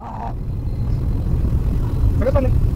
ああそれとね。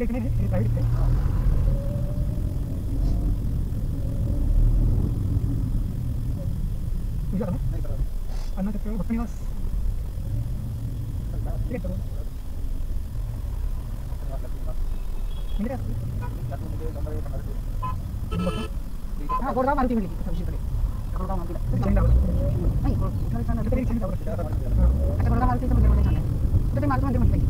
इनके कितने राइट थे अन्ना चक्कर भक्ति निवास हाँ बोर्डा मारती मिली सबसे पहले बोर्डा मारती नहीं अच्छा बोर्डा मारती तो मंदिर में जाना है तो मारती मंदिर में जाइए